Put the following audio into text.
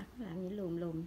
mặt làm như lùm lùm.